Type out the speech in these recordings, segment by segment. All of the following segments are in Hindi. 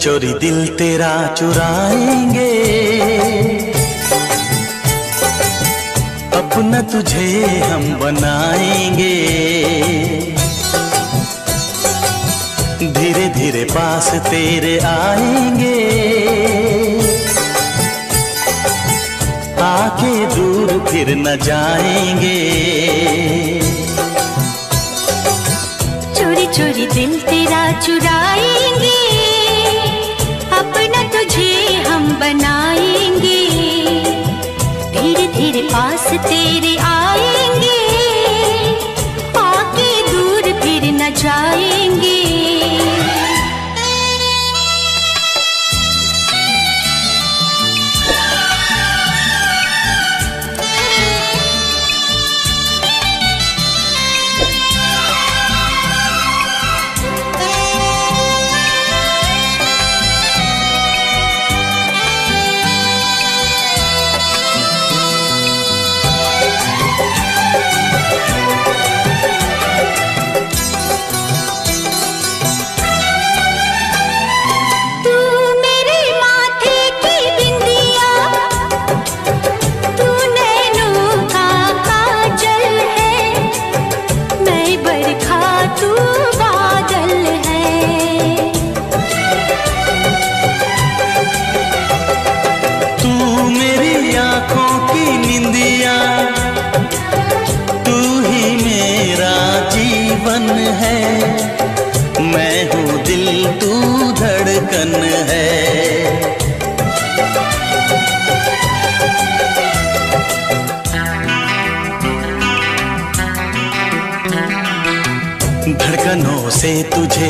चोरी दिल तेरा चुराएँगे। अपना तुझे हम बनाएँगे। धीरे धीरे पास तेरे आएँगे। आके दूर फिर न जाएँगे। चोरी चोरी दिल तेरा चुराएँगे। पास तेरे आएँगे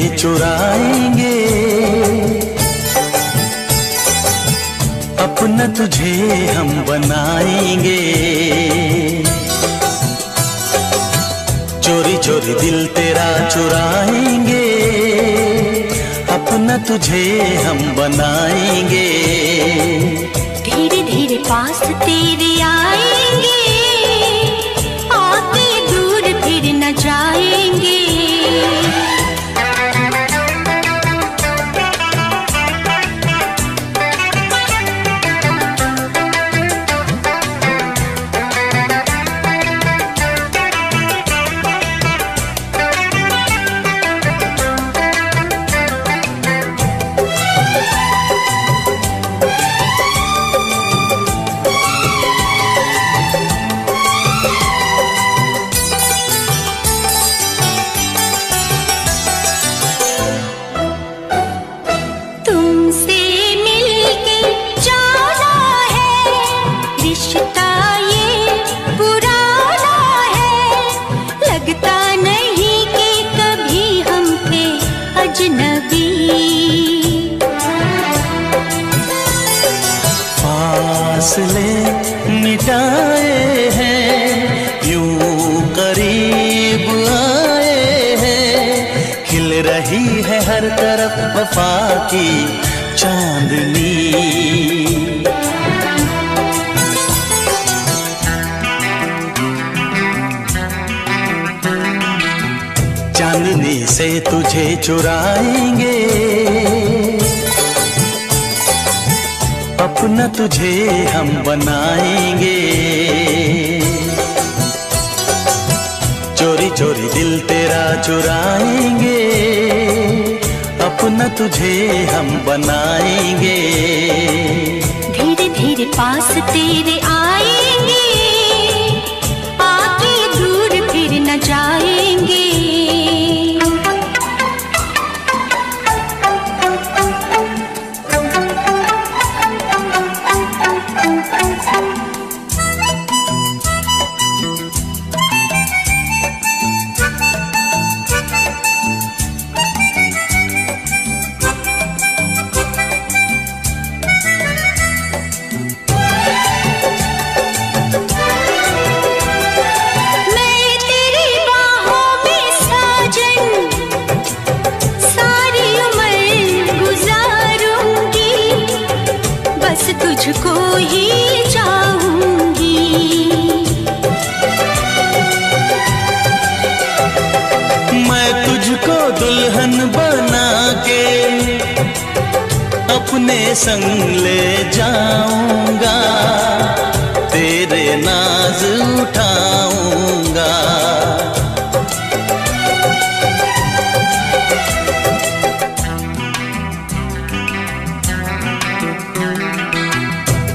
तुझे चुराएँगे। अपना तुझे हम बनाएँगे। चोरी चोरी दिल तेरा चुराएँगे। अपना तुझे हम बनाएँगे। धीरे धीरे पास तेरे आएँगे। की चांदनी। चांदनी से तुझे चुराएँगे। अपना तुझे हम बनाएँगे। चोरी चोरी दिल तेरा चुराएँगे। अपना तुझे हम बनाएँगे। धीरे धीरे पास तेरे आएँगे संग ले जाऊँगा तेरे नाज उठाऊँगा।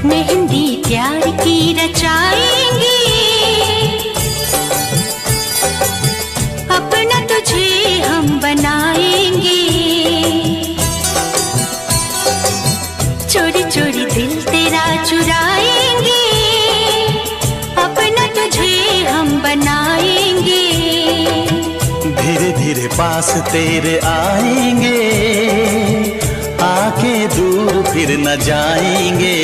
मेहंदी प्यार की रचाई। पास तेरे आएँगे आके दूर फिर न जाएँगे।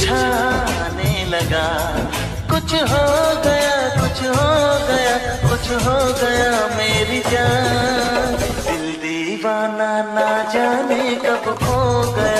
छाने लगा। कुछ हो गया, कुछ हो गया, कुछ हो गया मेरी जान। दिल दीवाना ना जाने कब खो गया।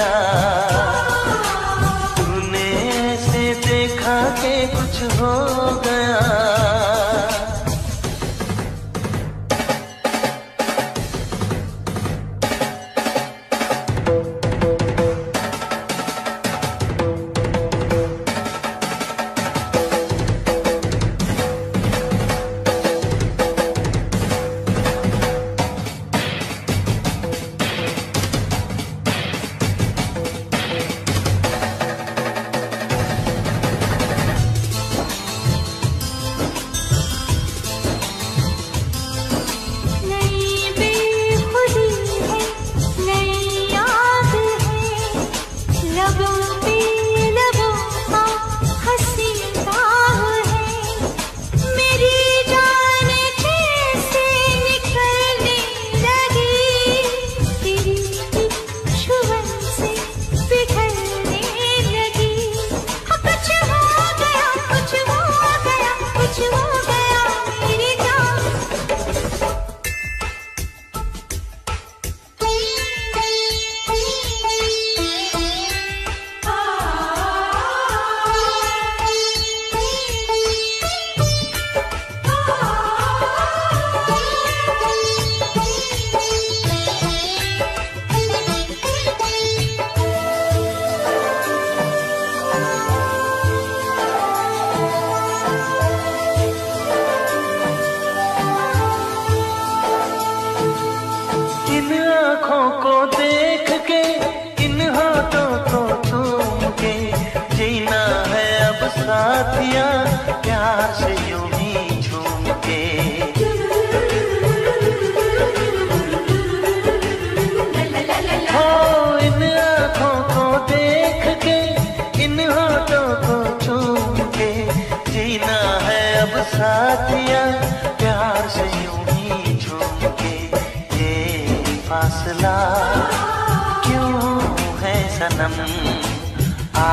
सनम आ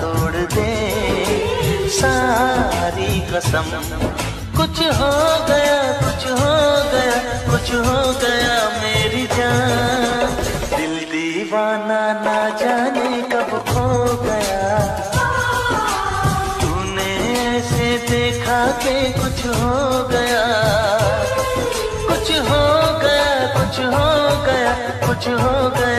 तोड़ दे सारी कसम। कुछ हो गया, कुछ हो गया, कुछ हो गया मेरी जान। दिल दीवाना ना जाने कब खो गया। तूने ऐसे देखा के कुछ हो गया। कुछ हो गया, कुछ हो गया, कुछ हो गया।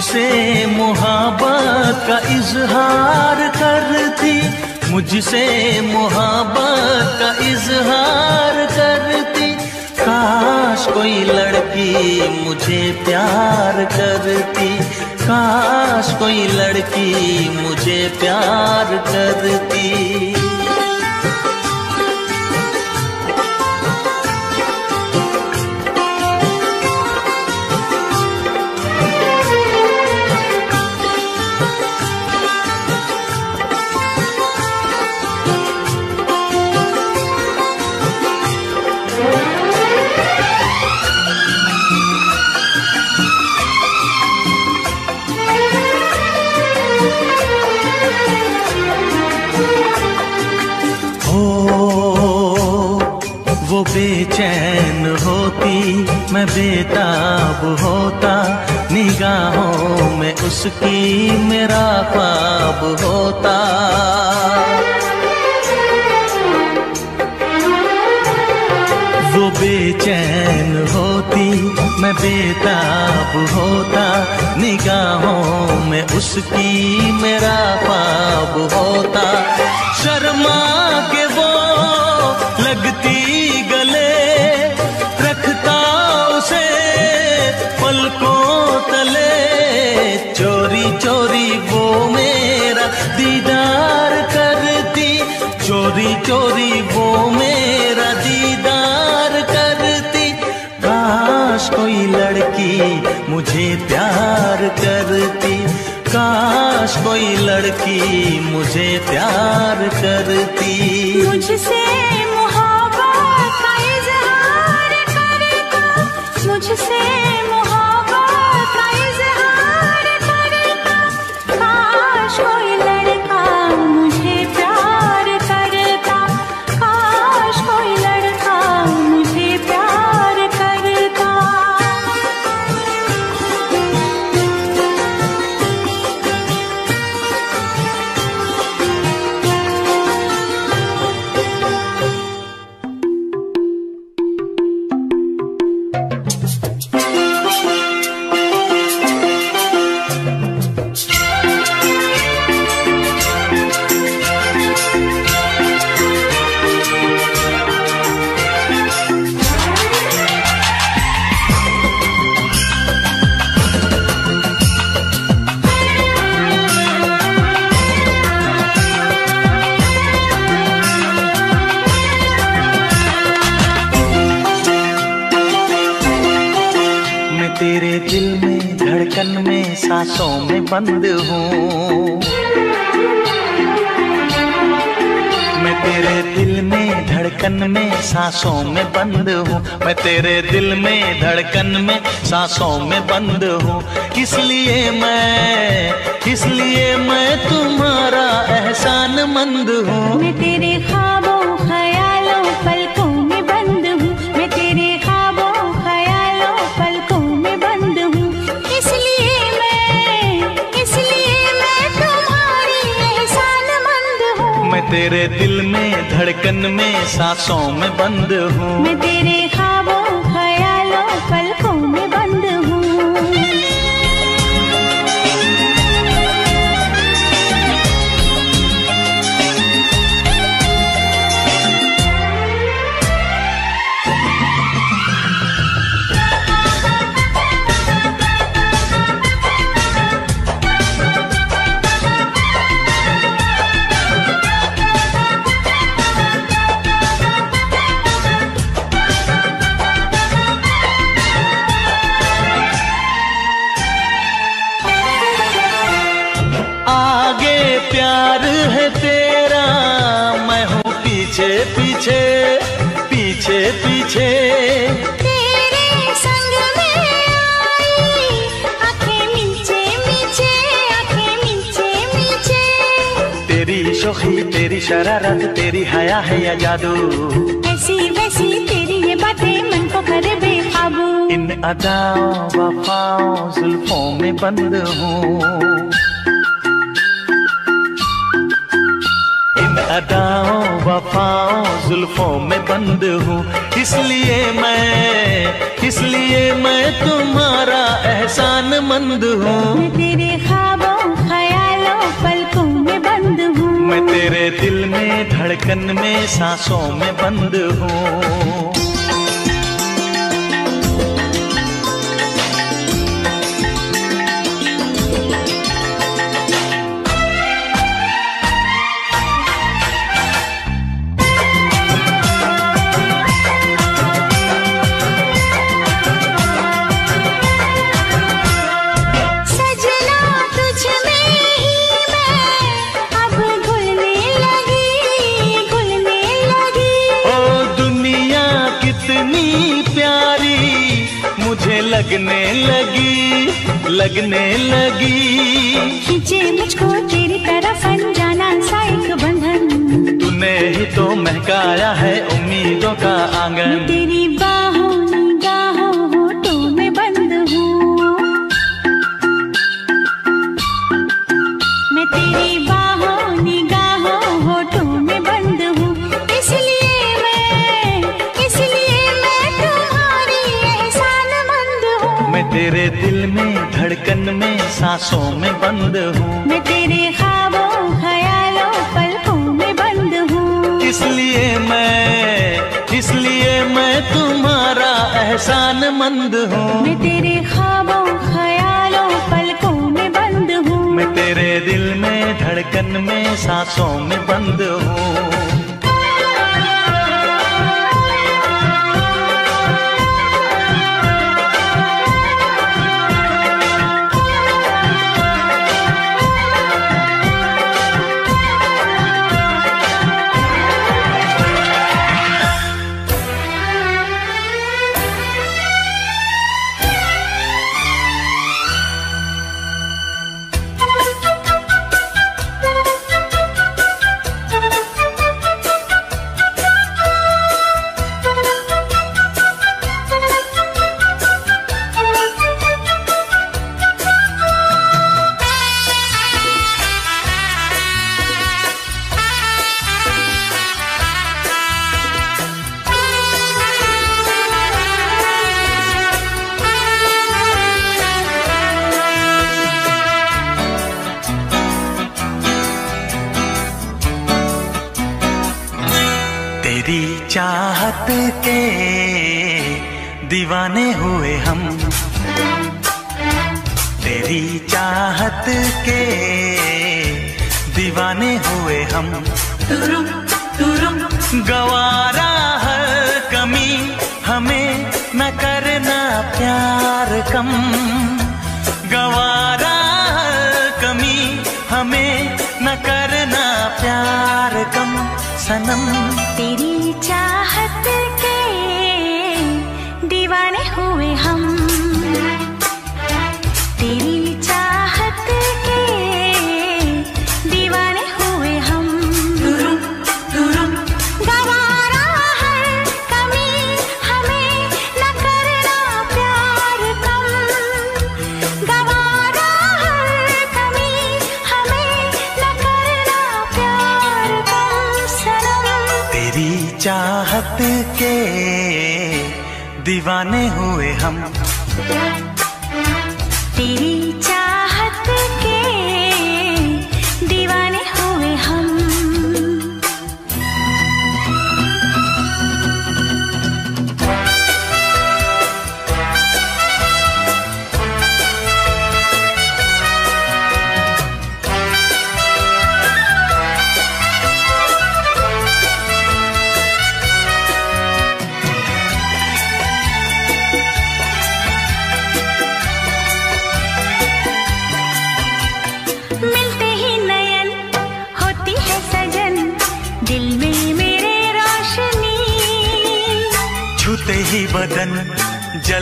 मुझसे मोहब्बत का इजहार करती, मुझसे मोहब्बत का इजहार करती। काश कोई लड़की मुझे प्यार करती, काश कोई लड़की मुझे प्यार करती। बेचैन होती, मैं बेताब होता, निगाहों में उसकी मेरा पाप होता। वो बेचैन होती, मैं बेताब होता, निगाहों में उसकी मेरा पाप होता। शर्मा के वो लगती चोरी चोरी वो मेरा दीदार करती। काश कोई लड़की मुझे प्यार करती। काश कोई लड़की मुझे प्यार करती। मुझसे मुझसे बंद हूँ। मैं तेरे दिल में धड़कन में सांसों में बंद हूँ। मैं तेरे दिल में धड़कन में सांसों में बंद हूँ। इसलिए मैं इसलिए मैं तुम्हारा एहसान मंद हूँ? मैं तेरे ख्वाबों तेरे दिल में, धड़कन में सांसों में बंद हूँ। मैं तेरे ख्वाबों, ख्यालों पलकों में बंद शरारत तेरी हया है या जादू? ऐसी वैसी तेरी ये बातें मन को करे बेकाबू इन अदाओं वफाओं जुल्फों में बंद हूँ। इन अदाओं वफाओं जुल्फों में बंद हूँ। इसलिए मैं इसलिए मैं तुम्हारा एहसान मंद हूँ। तेरे ख्वाबों मैं तेरे दिल में धड़कन में सांसों में बंद हूँ। लगने लगी। खींचे मुझको तेरी तरफ़ अनजाना सा एक बंधन। तूने ही तो महकाया है उम्मीदों का आँगन। तेरी बाहों सांसों में बंद हूँ। मैं तेरे ख्वाबों ख्यालों पलकों में बंद हूँ। इसलिए मैं इसलिए मैं तुम्हारा एहसान मंद हूँ। मैं तेरे ख्वाबों ख्यालों पलकों में बंद हूँ। मैं तेरे दिल में धड़कन में सांसों में बंद हूँ।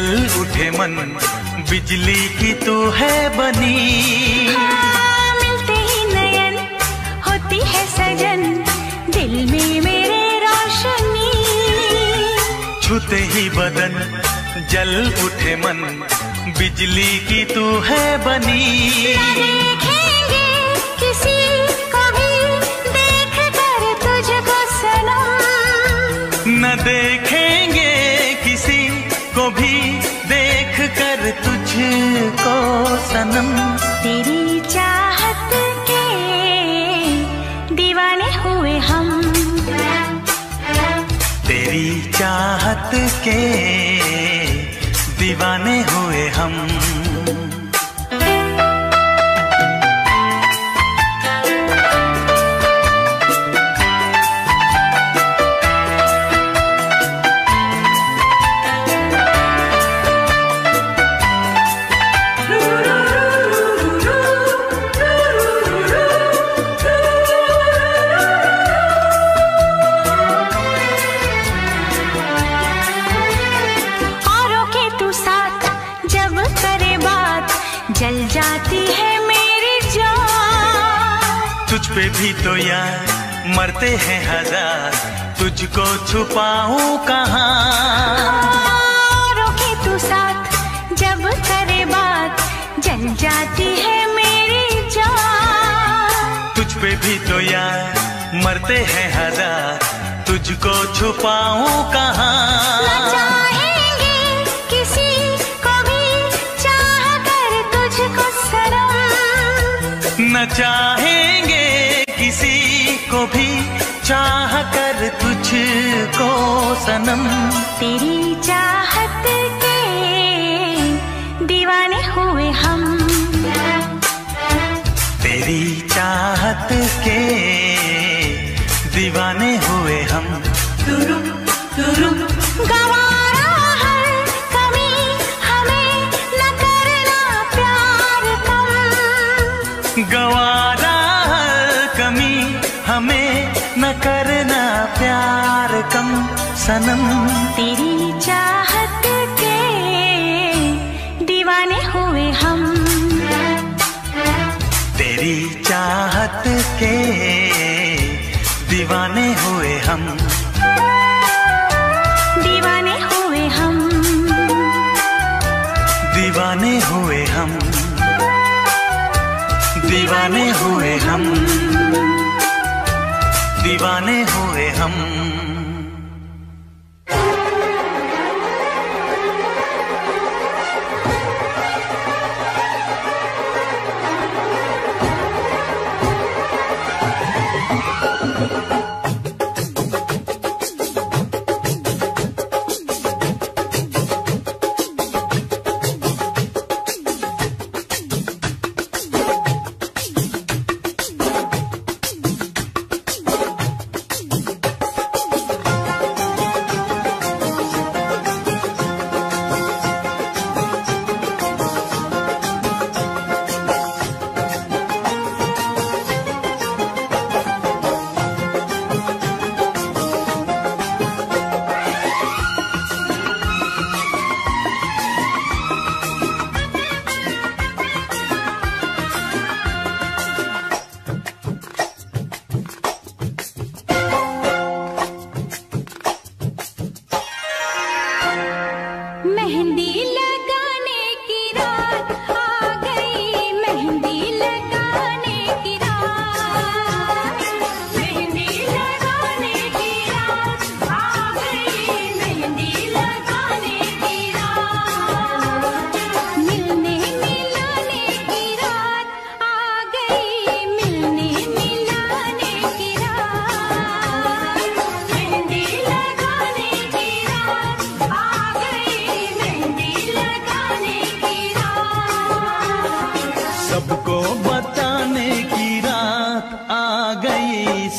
उठे मन बिजली की तो है बनी। हाँ, मिलते ही नयन होती है सजन दिल में मेरे रोशनी। छूते ही बदन जल उठे मन बिजली की तो है बनी। सनम तेरी चाहत के दीवाने हुए हम। तेरी चाहत के ते च सनम। तेरी चाहत के दीवाने हुए हम। तेरी चाहत के दीवाने हुए हम। दीवाने हुए हम। दीवाने हुए हम। दीवाने हुए हम। दीवाने हुए हम।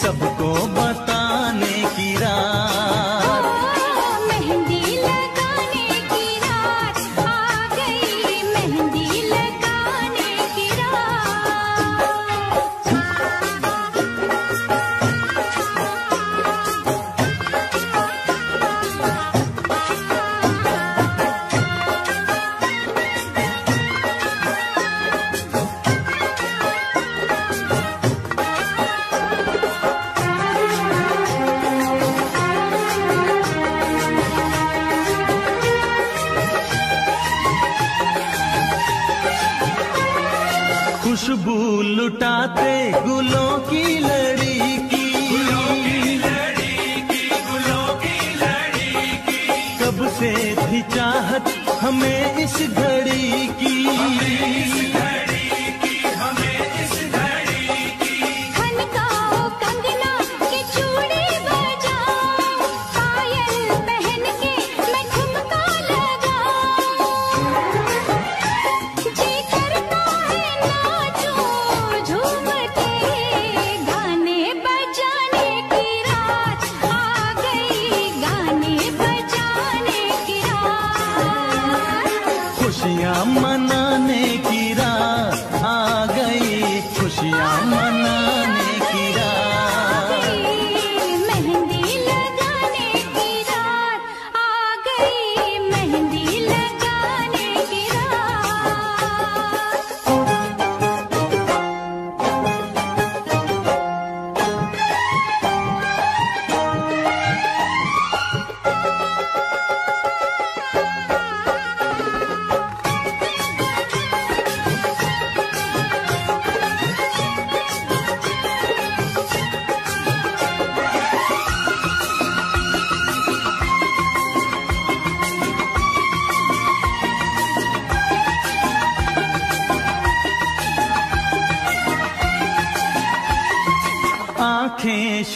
sub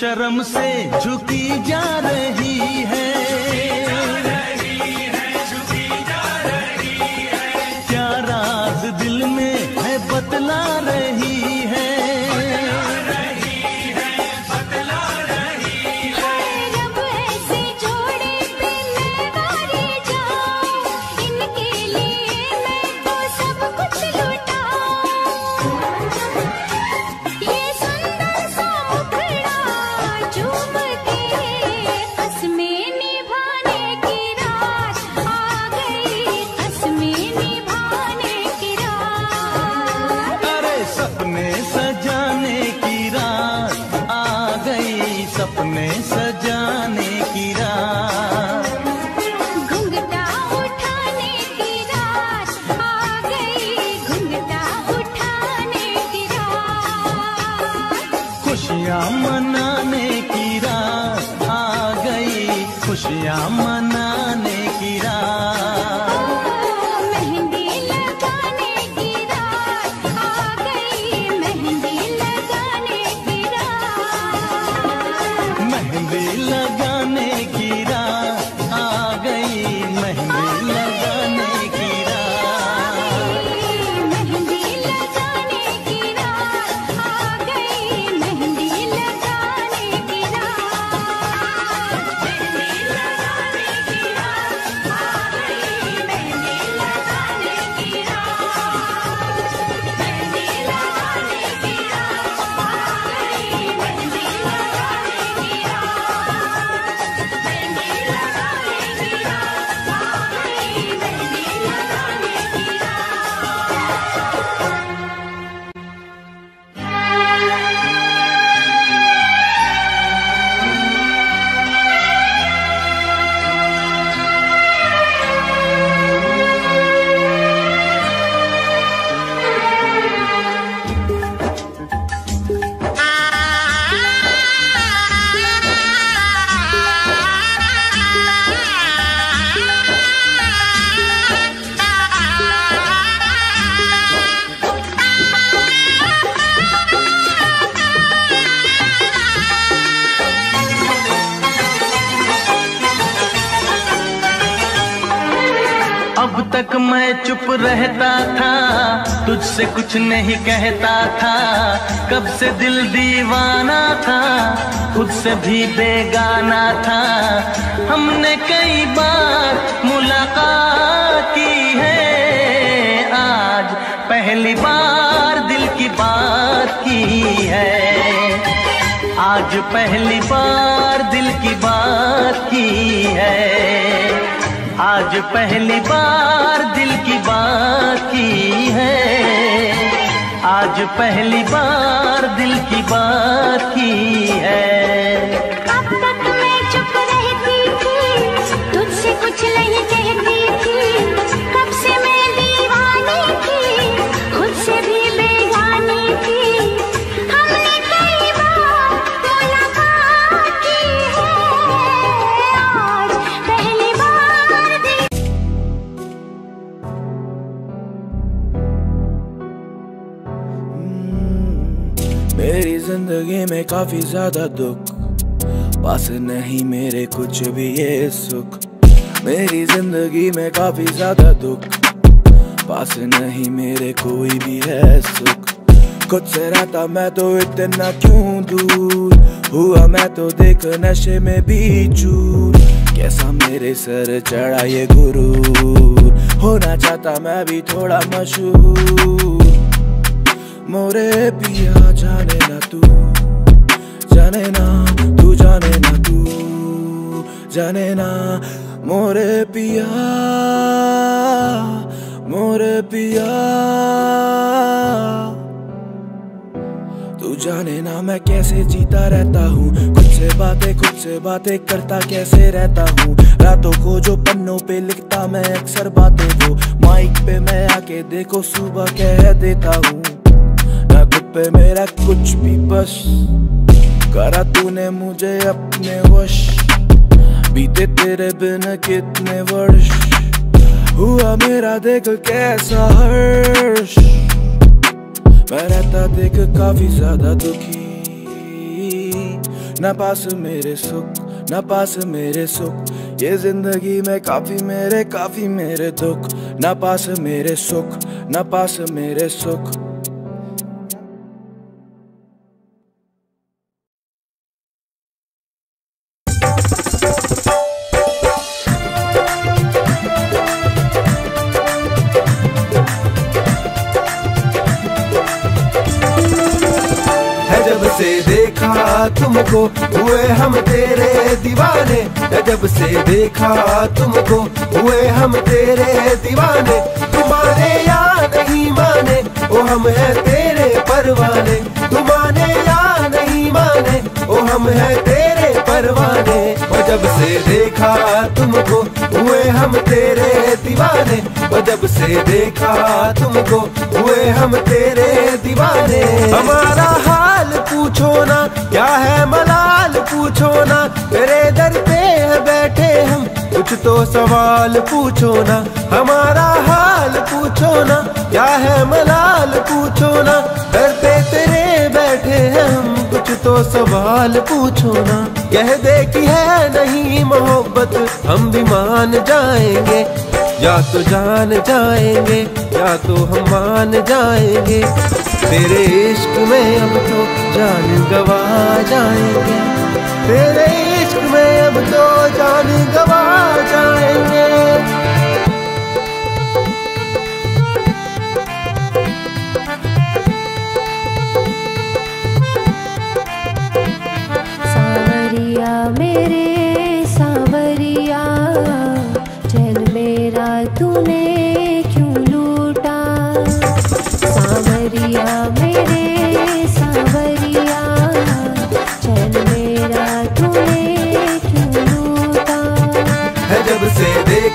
शर्म से झुकी जा रही है। कुछ नहीं कहता था। कब से दिल दीवाना था, खुद से भी बेगाना था। हमने कई बार मुलाकात की है। आज पहली बार दिल की बात की है। आज पहली बार दिल की बात की है। आज पहली बार दिल की बात की है। आज पहली बार दिल की बात की है। में काफ़ी ज़्यादा दुख। पास नहीं मेरे कुछ भी ये सुख। मेरी ज़िंदगी में काफ़ी ज़्यादा दुख। पास नहीं मेरे कोई भी है सुख। खुद से रहता मैं तो इतना क्यों दूर? हुआ मैं तो देख नशे में भी चूर। कैसा मेरे सर चढ़ा ये गुरूर होना चाहता मैं भी थोड़ा मशहूर। मोरे पिया जाने ना तू। जाने ना तू जाने ना तू जाने ना मोरे पिया मोरे पिया। तू जाने ना मैं कैसे जीता रहता हूँ। खुद से बातें, खुद से बातें करता कैसे रहता हूँ। रातों को जो पन्नों पे लिखता मैं, अक्सर बातें वो माइक पे मैं आके देखो, सुबह कह देता हूँ। ना खुद पे मेरा कुछ भी, बस करा तूने मुझे अपने वश। बीते तेरे बिन कितने वर्ष। हुआ मेरा देख कैसा हर्ष। मैं रहता देख काफ़ी ज़्यादा दुखी। न पास मेरे सुख, न पास मेरे सुख। ये ज़िंदगी में काफ़ी मेरे काफ़ी मेरे दुख। न पास मेरे सुख, न पास मेरे सुख। हम तेरे दीवाने और जब से देखा तुमको, हुए हम तेरे दीवाने। हमारा हाल पूछो ना, क्या है मलाल पूछो ना तेरे दर पे है बैठे हम, कुछ तो सवाल पूछो ना। हमारा हाल पूछो ना, क्या है मलाल पूछो ना पे तेरे बैठे हैं हम, कुछ तो सवाल पूछो ना। कह दे कि है नहीं मोहब्बत, हम भी मान जाएँगे। या तो जान जाएँगे, या तो हम मान जाएँगे। तेरे इश्क में अब तो जान गवा जाएँगे। तेरे इश्क में अब तो जान गवा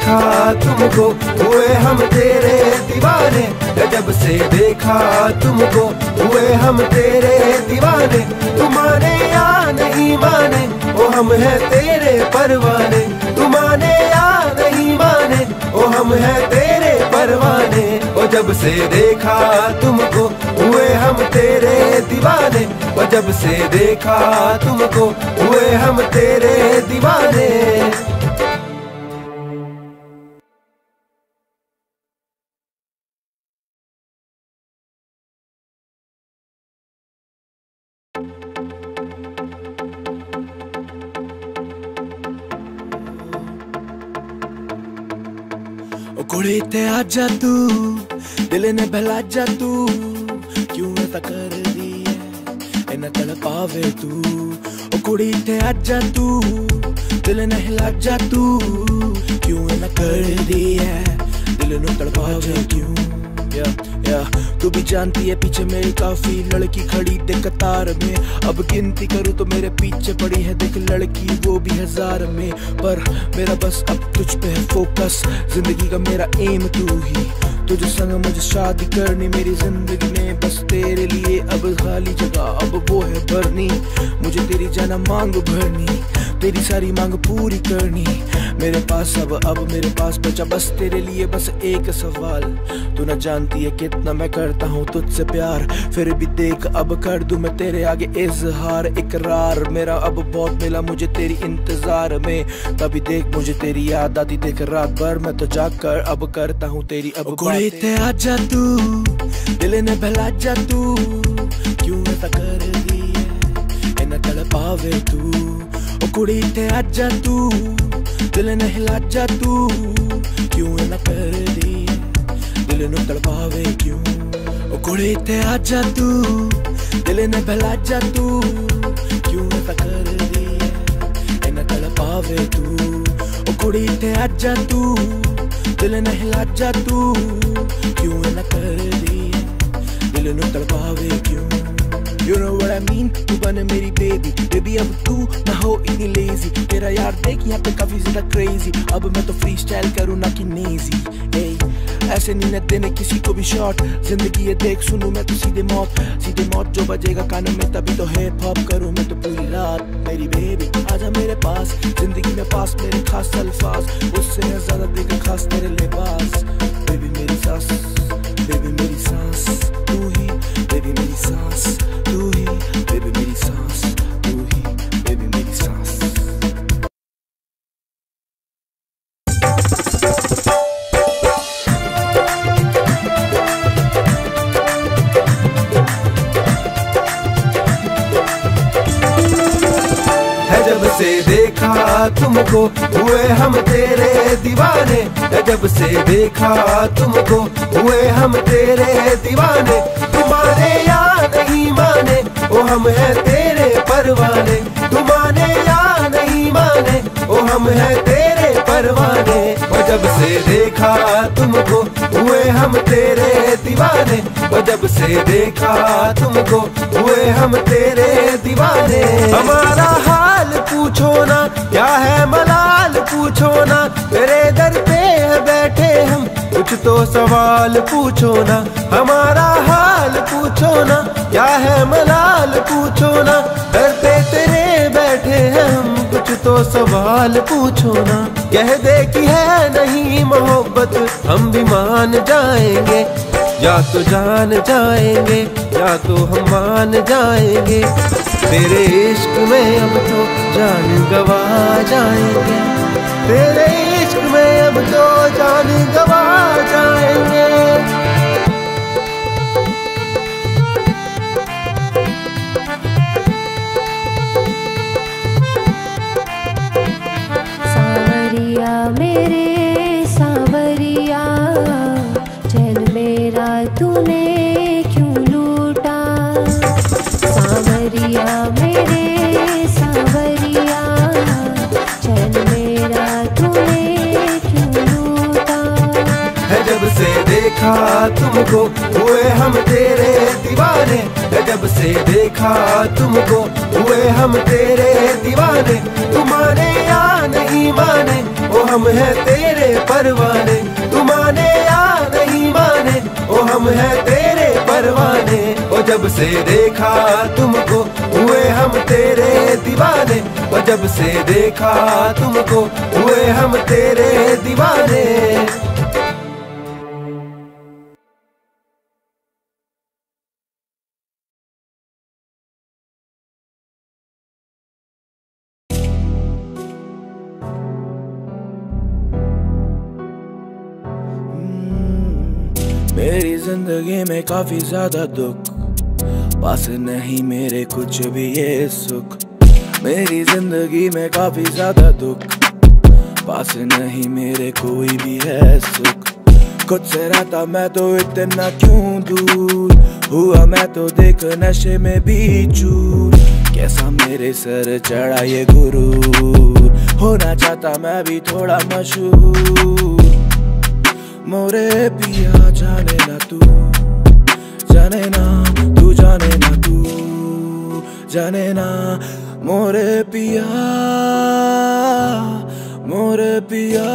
देखा, तुमको हुए हम तेरे दीवाने। है जब से देखा, तुमको हुए हम तेरे दीवाने। तुम्हारे या नहीं माने ओ हम है तेरे परवाने। तुम्हारे या नहीं माने ओ हम है तेरे परवाने। ओ जब से देखा, तुमको हुए हम तेरे दीवाने। ओ जब से देखा, तुमको हुए हम तेरे दीवाने। ते आजा तू दिल ने भला जा तू क्यों ऐसा कर दी है इन्हें तड़पावे तू ओ कुड़ी ते आजा तू दिल ने हिला जा तू क्यों ऐसा कर दी है दिल नु तड़पावे क्यों या या तू भी जानती है पीछे मेरी काफ़ी। लड़की खड़ी देख कतार में। अब गिनती करूँ तो मेरे पीछे पड़ी है। देख लड़की वो भी हज़ार में। पर मेरा बस अब तुझ पे है फोकस ज़िंदगी का मेरा एम तू ही। तुझे संग मुझे शादी करनी। मेरी ज़िंदगी में बस तेरे लिए अब खाली जगह। अब वो है भरनी। मुझे तेरी जाना मांग भरनी। तेरी सारी मांग पूरी करनी मेरे पास अब अब मेरे पास बचा बस तेरे लिए बस एक सवाल। तू न जानती है कितना मैं करता हूँ तुझसे प्यार फिर भी देख अब कर दूँ मैं तेरे आगे इजहार। इकरार मेरा अब बहुत मिला मुझे तेरी इंतज़ार में तभी देख मुझे तेरी याद आती देख रात भर मैं तो जाकर अब करता हूँ तेरी अब ते आजा तू दिल ने बहला जा तू क्यों ऐसा कर दी है? इन्हें तड़ पावे तू। ओ कुड़ी ते आजा तू दिल ने हिला जा तू क्यों इन्हें कर दी है दिल नु तड़पावे क्यों ओ कुड़ी ते आजा तू दिल ने बहला जा तू क्यों ऐसा कर दी है इन्हें तड़पावे तू ओ कुड़ी ते आजा तू दिल ने हिला जा You know what I mean? तू बने मेरी बेबी बेबी अब तू ना हो इतनी लेजी तेरा यार देख यहाँ पे काफ़ी ज़्यादा क्रेजी अब मैं तो स्टाइल करूँ ना कि hey, ऐसे नहीं न देने किसी को भी शॉट ज़िंदगी ये देख सुनूं मैं तो सीधे मौत सीधे मौत जो बजेगा कानों में तभी तो हिप हॉप करूँ मैं तो पूरी रात मेरी बेबी आजा मेरे पास ज़िंदगी में पास मेरे खास अल्फाज उससे ज़्यादा देगा खास तेरे लिबास बेबी मेरी सांस सवाल पूछो ना, हमारा हाल पूछो ना, क्या है मलाल पूछो ना पे तेरे बैठे हैं हम, कुछ तो सवाल पूछो ना। कह दे कि है नहीं मोहब्बत, हम भी मान जाएँगे, या तो जान जाएँगे, या तो हम मान जाएँगे। तेरे इश्क में अब तो जान गवा जाएँगे। तेरे इश्क में अब तो जान गवा देखा तुमको, हुए हम तेरे दीवाने। है जब से देखा तुमको, हुए हम तेरे दीवाने। तुम्हारे या नहीं माने, वो हम है तेरे परवाने। तुम्हारे या नहीं माने, वो हम है तेरे परवाने। ओ जब से देखा तुमको, हुए हम तेरे दीवाने। ओ जब से देखा तुमको, हुए हम तेरे दीवाने। ज़िंदगी में काफ़ी ज़्यादा दुख। पास नहीं मेरे कुछ भी ये सुख। मेरी ज़िंदगी में काफ़ी ज़्यादा दुख। पास नहीं मेरे कोई भी है सुख। खुद से रहता मैं तो इतना क्यों दूर? हुआ मैं तो देख नशे में भी चूर। कैसा मेरे सर चढ़ा ये गुरु होना चाहता मैं भी थोड़ा मशहूर। मोरे पिया जाने ना तू। जाने ना, तू जाने ना, तू जाने ना। मोरे पिया मोरे पिया।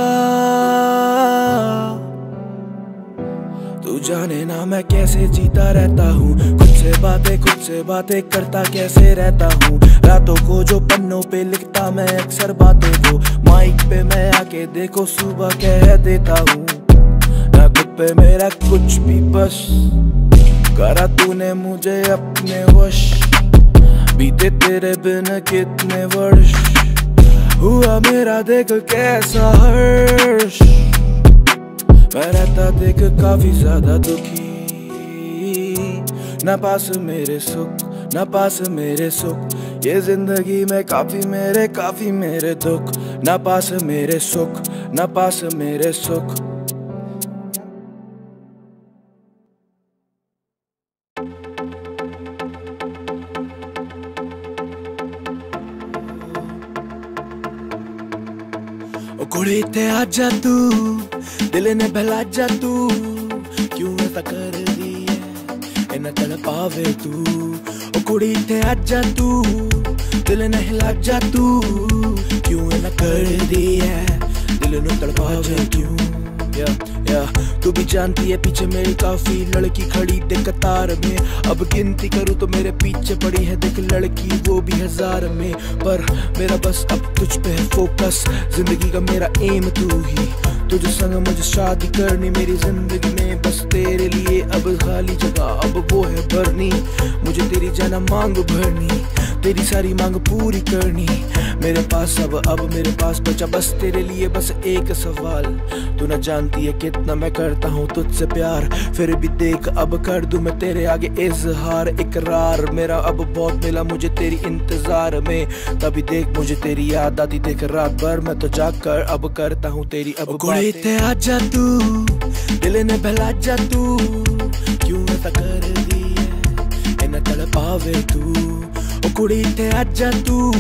तू जाने ना, मैं कैसे जीता रहता हूँ? खुद से बातें, खुद से बातें करता कैसे रहता हूँ? रातों को जो पन्नों पे लिखता मैं अक्सर बातें वो माइक पे मैं आके देखो, सुबह कह देता हूँ। ना खुद पे मेरा कुछ भी बस। करा तूने मुझे अपने वश। बीते तेरे बिन कितने वर्ष। हुआ मेरा देख कैसा हर्ष। मैं रहता देख काफ़ी ज़्यादा दुखी। न पास मेरे सुख, न पास मेरे सुख। ये ज़िंदगी में काफ़ी मेरे काफ़ी मेरे दुख। न पास मेरे सुख, न पास मेरे सुख। ओ आ जा तू, दिल ने भला जा तू, क्यों ऐसा कर दी है? तल पावे तू। ओ कुड़ी ते आजा तू, दिल ने हिला जा तू, क्यों ऐसा कर दी है? दिल ने तड़पावे क्यों या या तू भी जानती है पीछे मेरी काफ़ी। लड़की खड़ी देख कतार में। अब गिनती करूँ तो मेरे पीछे पड़ी है देख लड़की, वो भी हज़ार में। पर मेरा बस अब तुझ पे है फोकस ज़िंदगी का मेरा एम तू ही। तुझे संग मुझे शादी करनी, मेरी ज़िंदगी में बस तेरे लिए अब खाली जगह, अब वो है भरनी। मुझे तेरी जाना मांग भरनी, तेरी सारी मांग पूरी करनी। मेरे पास अब अब मेरे पास बचा, बस तेरे लिए बस एक सवाल। तू न जानती है कितना मैं करता हूँ तुझसे प्यार, फिर भी देख, अब कर दूँ मैं तेरे आगे इजहार, इकरार। मेरा अब बहुत मिला मुझे तेरी इंतज़ार में। तभी देख, मुझे तेरी याद आती, देख, रात भर मैं तो जाग कर अब करता हूँ तेरी अब इतने आजा तू, दिल ने बहला जा तू। क्यों ऐसा कर दी है? इन्हें तड़ पावे तू। ओ कुड़ी इतने आजा तू,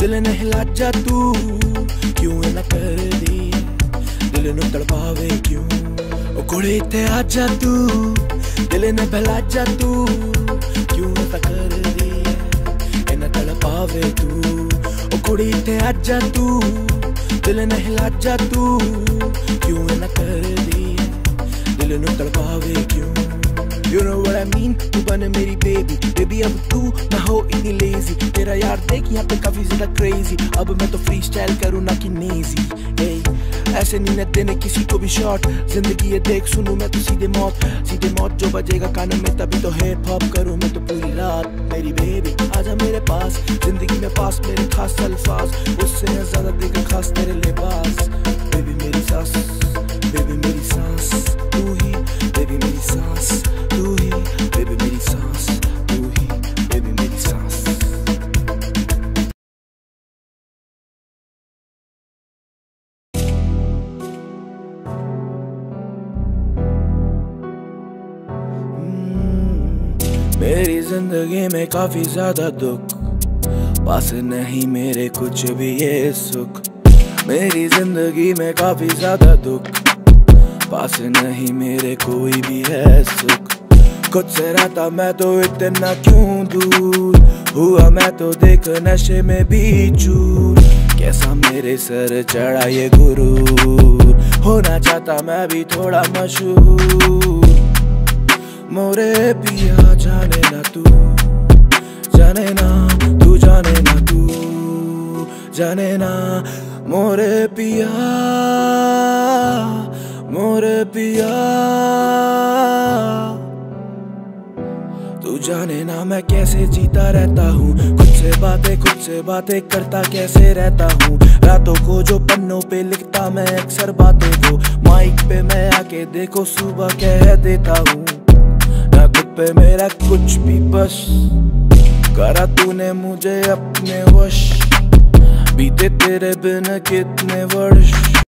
दिल ने हिला जा तू। क्यों ऐसा कर दी है? दिल ने तड़ पावे क्यों? ओ कुड़ी इतने आजा तू, दिल ने बहला जा तू। क्यों ऐसा कर दी है? इन्हें तड़ पावे तू। ओ कुड़ी इतने आजा तू, दिल ने हिला जा तू। क्यों ना कर दी दिल नु तड़पावे क्यों? You know what I mean, तू बन मेरी बेबी बेबी अब तू ना हो इतनी लेजी तेरा यार देख यहाँ पे काफ़ी ज़्यादा क्रेजी अब मैं तो फ्री स्टाइल करूँ ना कि नेजी ए ऐसे नहीं ना देने किसी को भी शॉट ज़िंदगी ये देख सुनू मैं तो सीधे मौत. सीधे मौत जो बजेगा कानों में तभी तो हिप हॉप करूँ मैं तो पूरी रात. मेरी बेबी आजा मेरे पास. ज़िंदगी में पास मेरे खास अल्फाज. उससे ज़्यादा देगा खास तेरे लिबास. सास बेबी मेरी सांस तू ही बेबी मेरी सांस तू ही बेबी मेरी सांस तू ही बेबी मेरी सांस मेरी ज़िंदगी में काफ़ी ज़्यादा दुख। पास नहीं मेरे कुछ भी ये सुख। मेरी ज़िंदगी में काफ़ी ज़्यादा दुख। पास नहीं मेरे कोई भी है सुख। खुद से रहता मैं तो इतना क्यों दूर? हुआ मैं तो देख नशे में भी चूर। कैसा मेरे सर चढ़ा ये गुरूर होना चाहता मैं भी थोड़ा मशहूर। मोरे पिया, जाने ना तू। जाने ना, तू जाने ना तू। जाने ना मोरे पिया मोरे पिया। तू जाने ना मैं कैसे जीता रहता हूँ। खुद से बातें, खुद से बातें करता कैसे रहता हूँ। रातों को जो पन्नों पे लिखता मैं, अक्सर बातें वो माइक पे मैं आके देखो, सुबह कह देता हूँ। ना खुद पे मेरा कुछ भी बस, करा तूने मुझे अपने वश। बीते तेरे बिना कितने वर्ष।